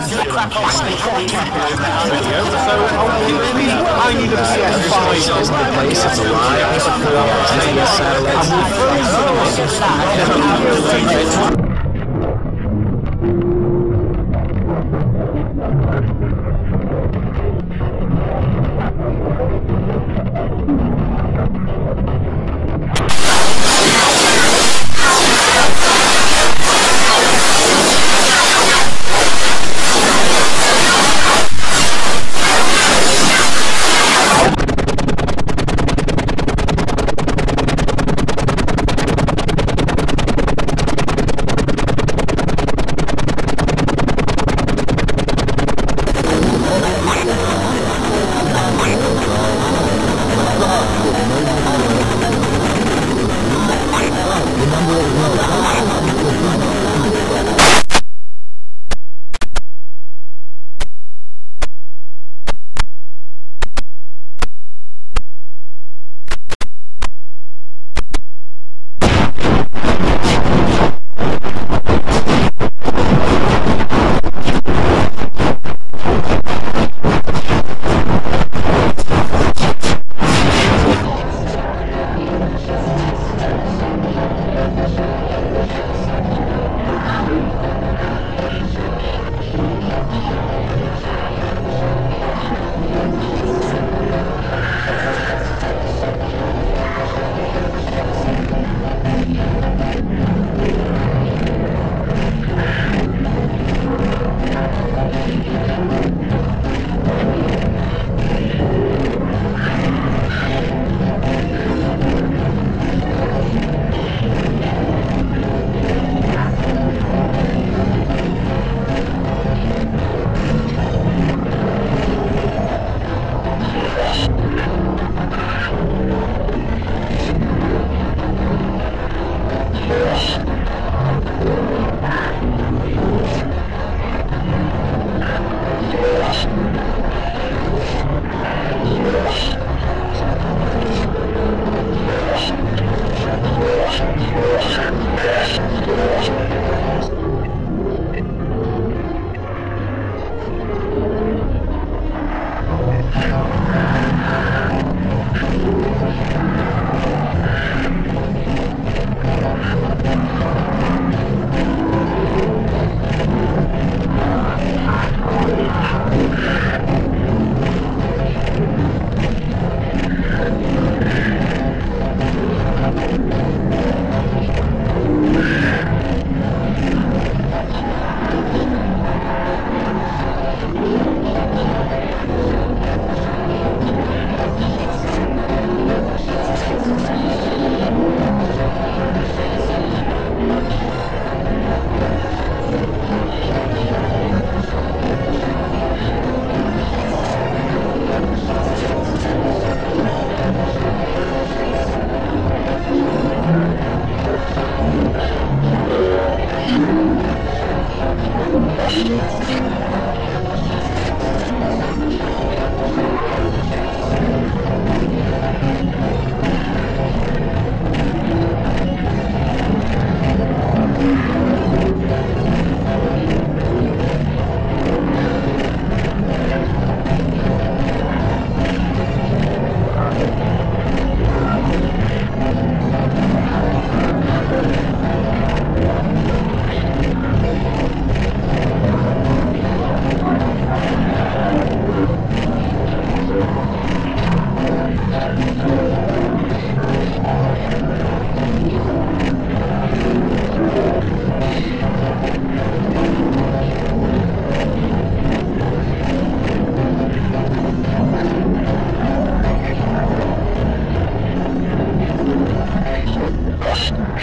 I need a PS5 place of the lie, I support,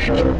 Oh,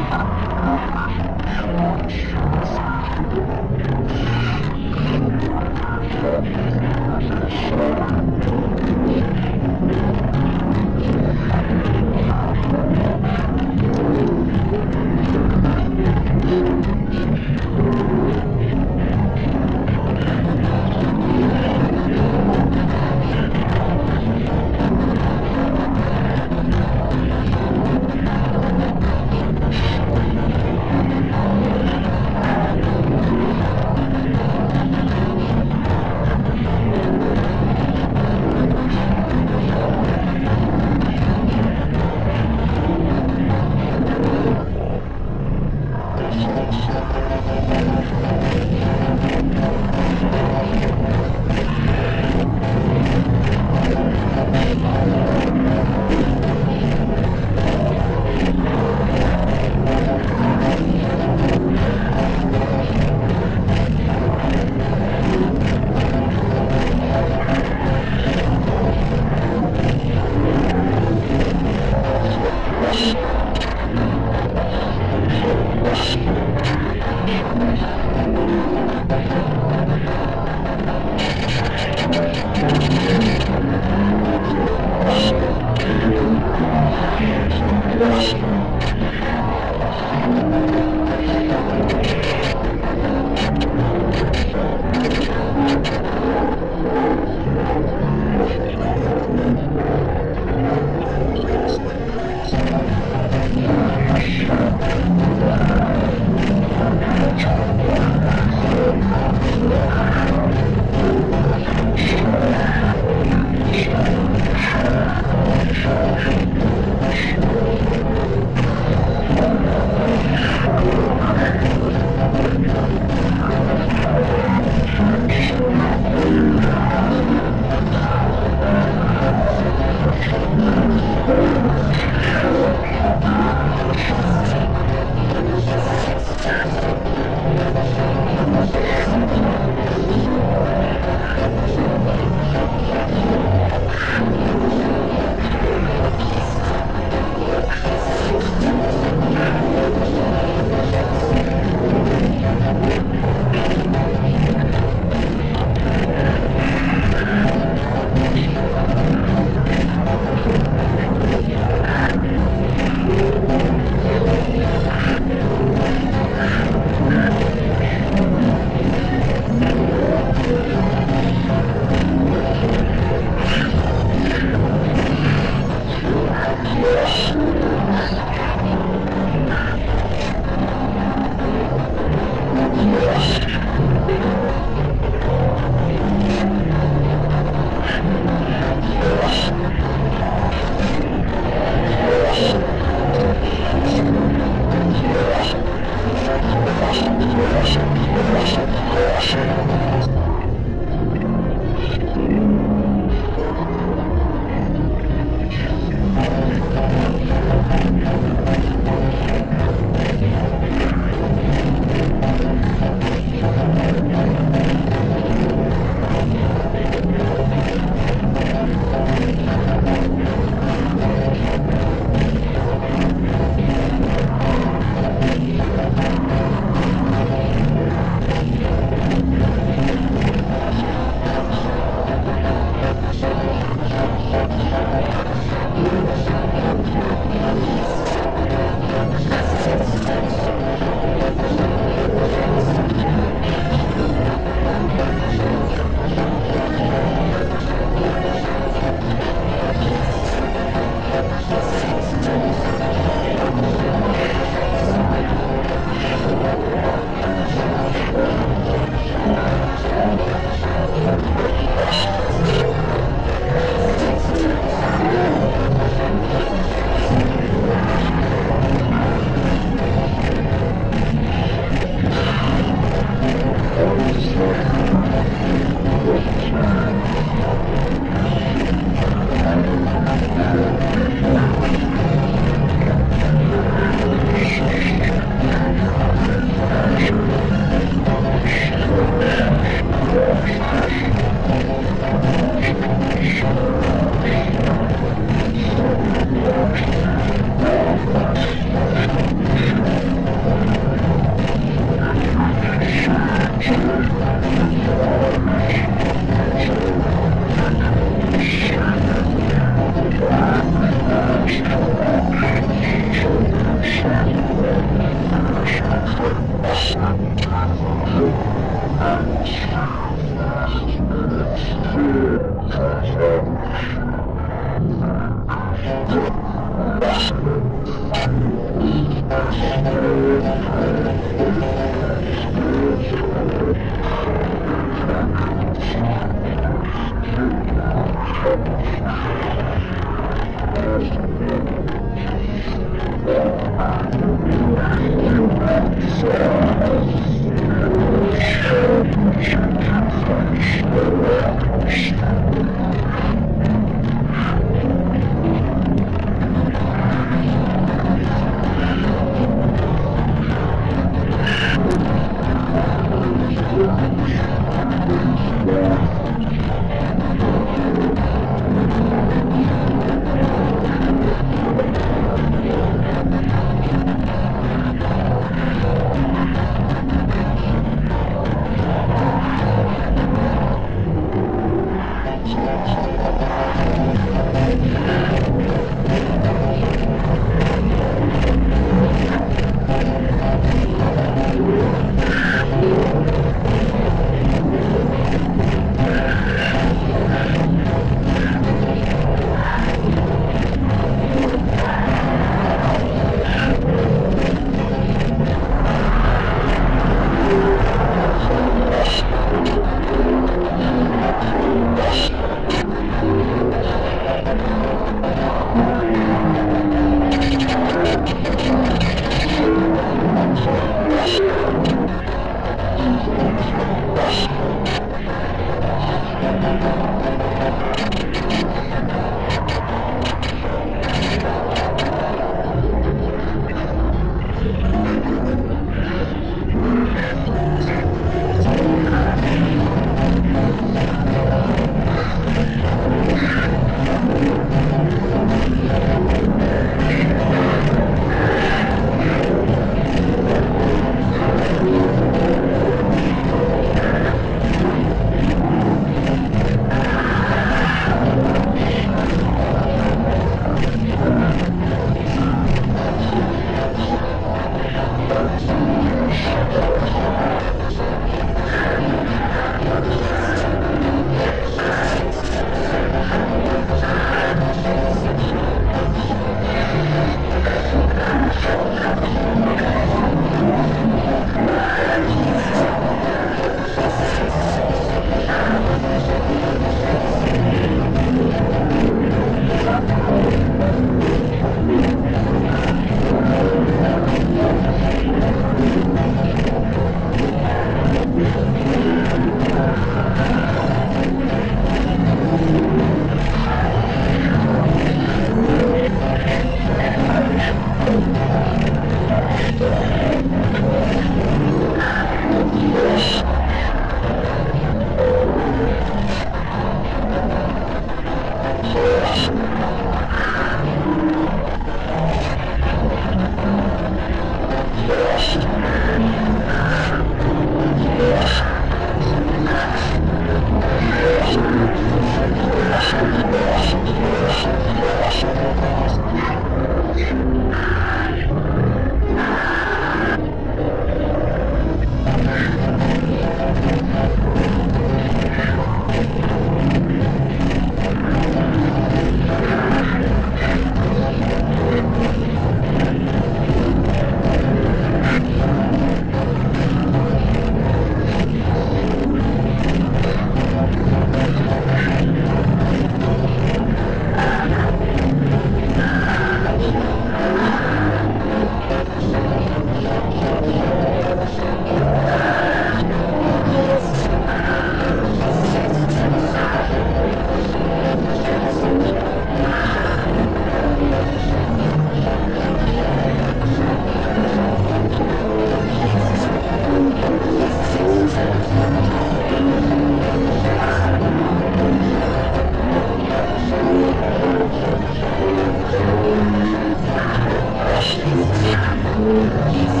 Música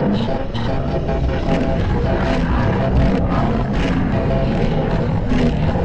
Thank you.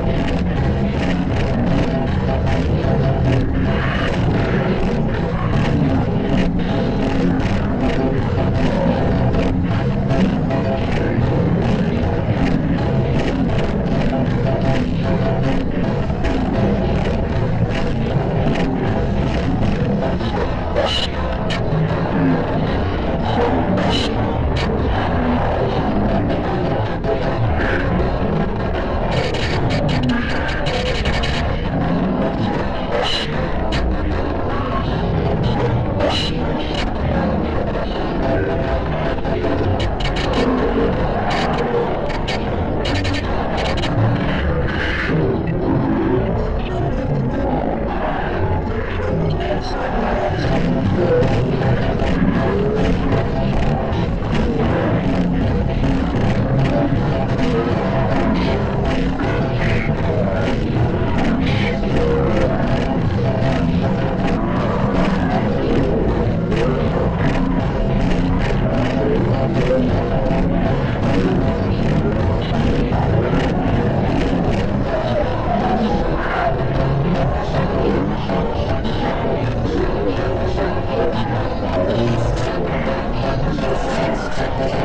Thank.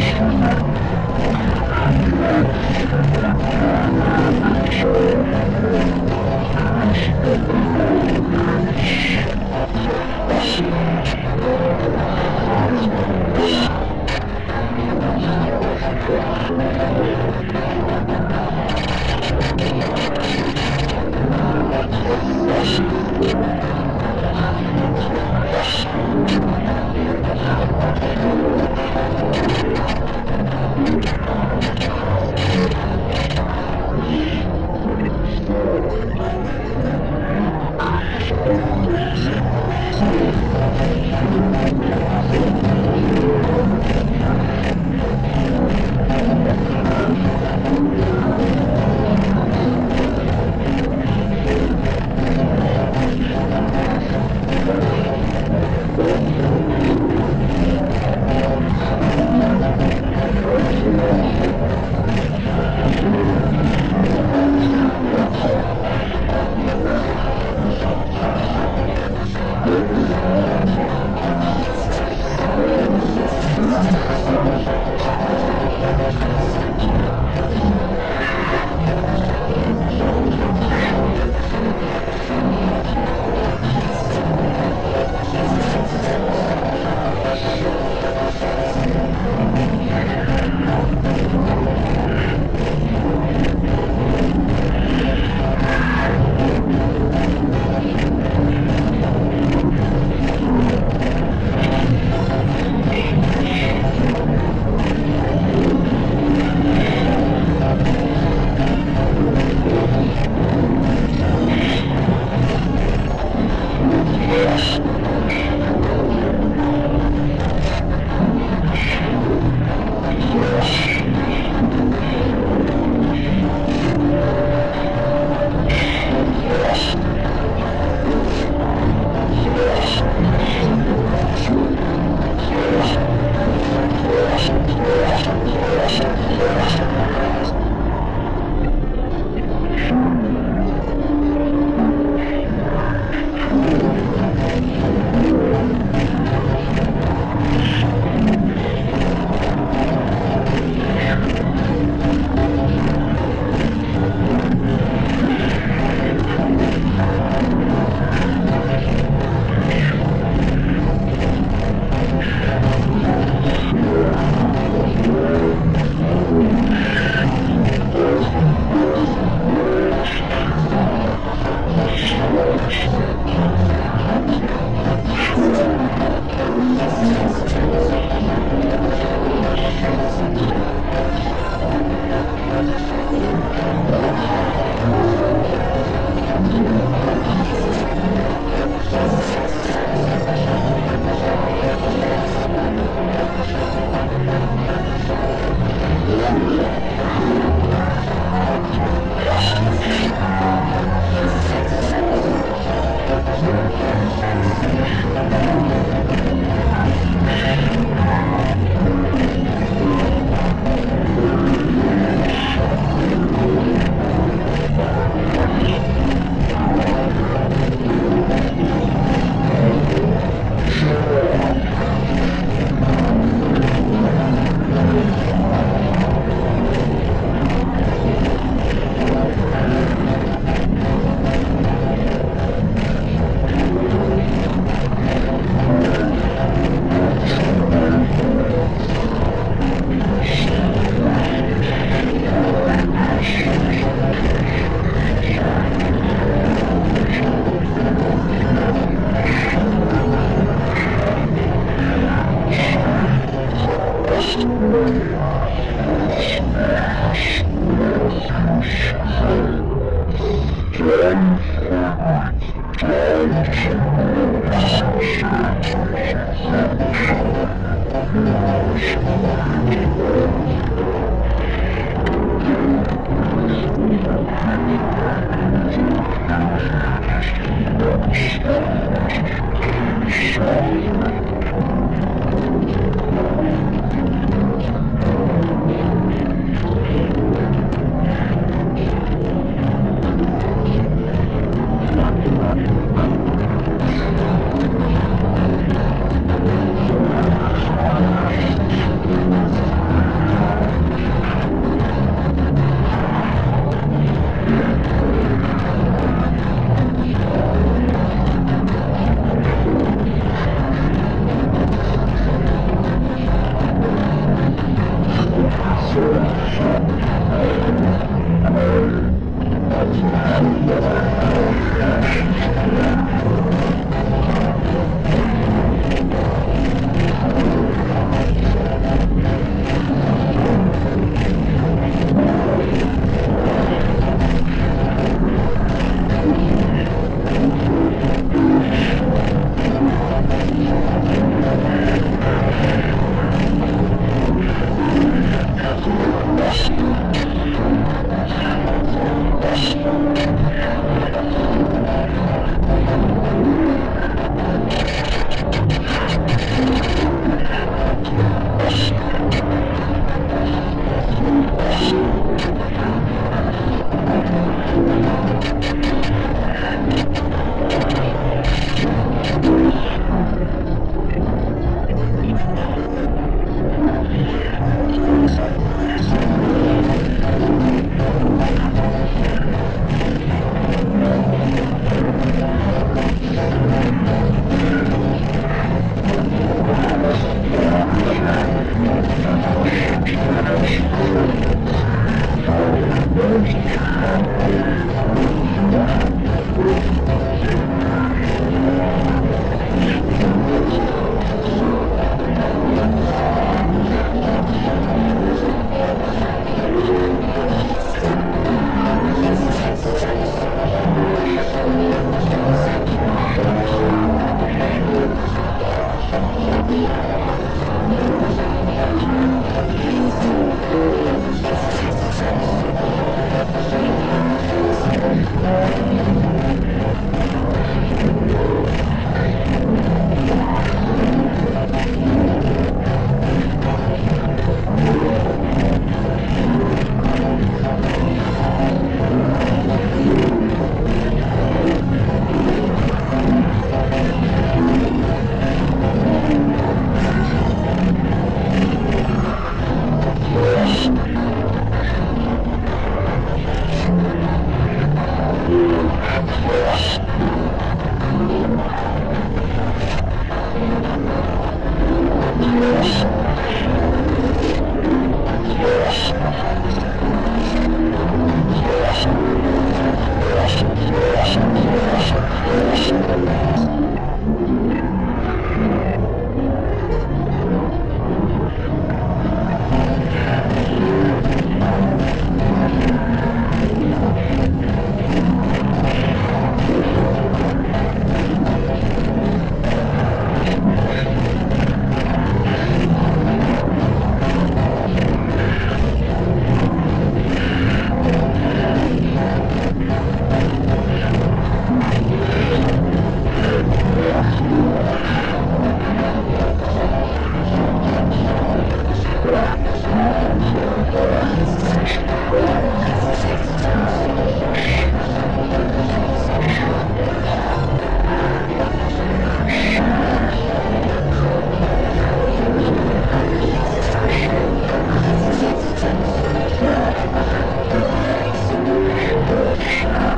Thank you.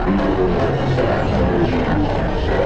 Thank you.